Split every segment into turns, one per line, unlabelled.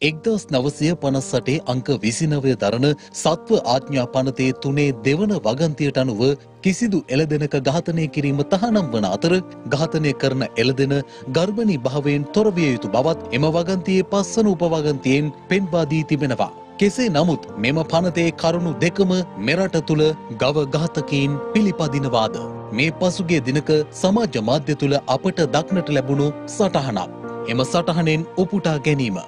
එක්දස් නවසය පනස්සටේ අංක විසිනවය දරන සත්ව ආඥා පනතේ තුනේ දෙවන වගන්තියට අනුව කිසිදු එළදෙනක ඝාතනය කිරීම තහනම් වන අතර ඝාතනය කරන එළදෙන ගර්භණී භාවයෙන් තොරවිය යුතු බවත් එම වගන්තියේ පස්සන උපවගන්තියෙන් පෙන්වා දී තිබෙනවා. කෙසේ නමුත් මෙම පනතේ කරුණු දෙකම මෙරට තුළ ගව ඝාතකයින් පිළිපදිනවාද. මේ පසුගේ දිනක සමාජ මාධ්‍ය තුළ අපට දක්නට ලැබුණු සටහනක්. එම සටහනෙන් උපුටා ගැනීම.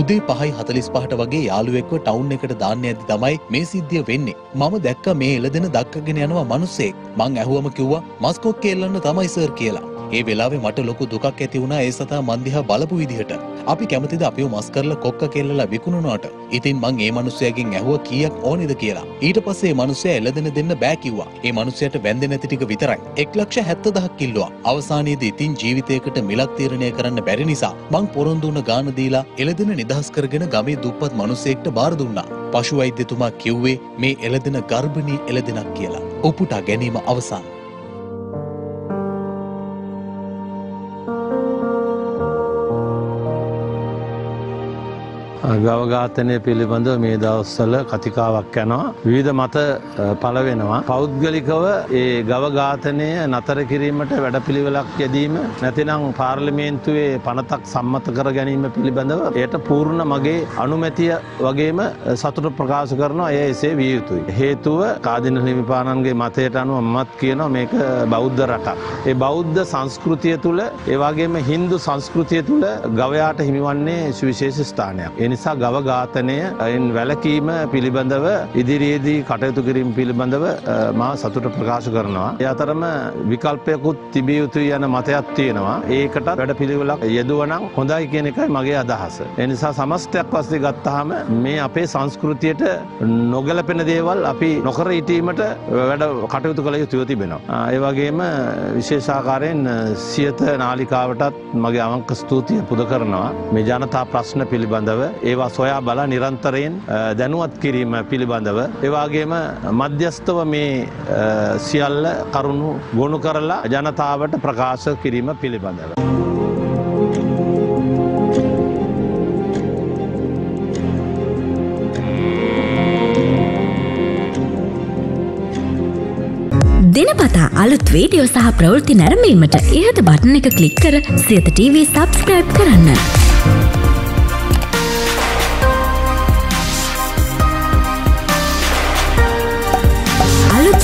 උදේ පහයි හතලිස් පහට වගේ යාළුවෙක්ව ටවුන් එකට දාන්න ඇති තමයි මේ සිද්ධිය වෙන්නේ. මම දැක්ක මේ එළදෙන දක්කගෙන යනවා මනුස්සෙක්. මං ඇහුවම කිව්වා මස්කොක් එල්ලන්න තමයි සර් කියලා. ඒ වෙලාවේ මට ලොකු දුකක් ඇති වුණා ඒ සතා මන් දිහා බලපු විදිහට. අපි කැමතිද අපිව මස් කරලා කොක්ක කෙල්ලලා විකුණනවට. ඉතින් මං ඒ මිනිස්සයාගෙන් ඇහුවා කීයක් ඕනේද කියලා. ඊට පස්සේ ඒ මිනිස්සයා එළදෙන දෙන්න බෑ කිව්වා. ඒ මිනිස්සයාට වැන්දේ නැති ටික විතරයි. 1,70,000ක් කිල්ලුවා. අවසානයේදී ඉතින් ජීවිතයකට මිලක් තීරණය කරන්න බැරි නිසා මං පොරොන්දු වුණ ගාන දීලා එළදෙන නිදහස් කරගෙන ගමේ දුප්පත් මිනිසෙක්ට බාර දුන්නා. පශු වෛද්‍යතුමා කිව්වේ මේ එළදෙන ගර්භණී එළදෙනක් කියලා. උපුටා ගැනීම අවසන්.
ගවඝාතනය පිළිබඳව මේ දවස්වල කතිකාවක් යනවා. විවිධ මත පලවෙනවා. පෞද්ගලිකව ඒ ගවඝාතනය නතර කිරීමට වැඩපිළිවෙලක් යෙදීම නැතිනම් පාර්ලිමේන්තුවේ පනතක් සම්මත කර ගැනීම පිළිබඳව එයට පූර්ණ මගේ අනුමැතිය වගේම සතුට ප්‍රකාශ කරනවා එය එසේ විය යුතුයි. හේතුව කාදින නිමිපාණන්ගේ මතයට අනුව මත් කියනවා මේක බෞද්ධ රටක්. ඒ බෞද්ධ සංස්කෘතිය තුළ ඒවාගේම හින්දු සංස්කෘතිය තුළ ගවයාට හිමිවන්නේ සුවිශේෂ ස්ථානයක්. එනිසා ගව ඝාතනය එන් වැලකීම පිළිබඳව ඉදිරියේදී කටයුතු කිරීම පිළිබඳව මා සතුට ප්‍රකාශ කරනවා. ඒ අතරම විකල්පයකුත් තිබිය යුතුයි යන මතයක් තියෙනවා. ඒකටත් වැඩ පිළිවෙලක් යෙදුවනම් හොඳයි කියන එකයි මගේ අදහස. එනිසා සමස්තයක් වස්සේ ගත්තාම මේ අපේ සංස්කෘතියට නොගැලපෙන දේවල් අපි නොකර ඉටීමට වැඩ කටයුතු කළ යුතුව තිබෙනවා. ඒ වගේම විශේෂාකාරයෙන් සියත නාලිකාවටත් මගේ අවංක ස්තුතිය පුද කරනවා. මේ ජනතා ප්‍රශ්න පිළිබඳව ඒවා සොයා බලා නිරන්තරයෙන් දැනුවත් කිරීම පිළිබඳව. ඒවාගේම මධ්‍යස්තව මේ සියල්ල කරුණු ගොුණු කරලා ජනතාවට ප්‍රකාශ කිරීම පිළිබඳව.
දෙනපතා අලුත් වීඩියෝ සහ ප්‍රවෘති නැරමීමට ඉහත බටන එක කලික් කර සියත TV සබස්ක්‍රයිබ් කරන්න.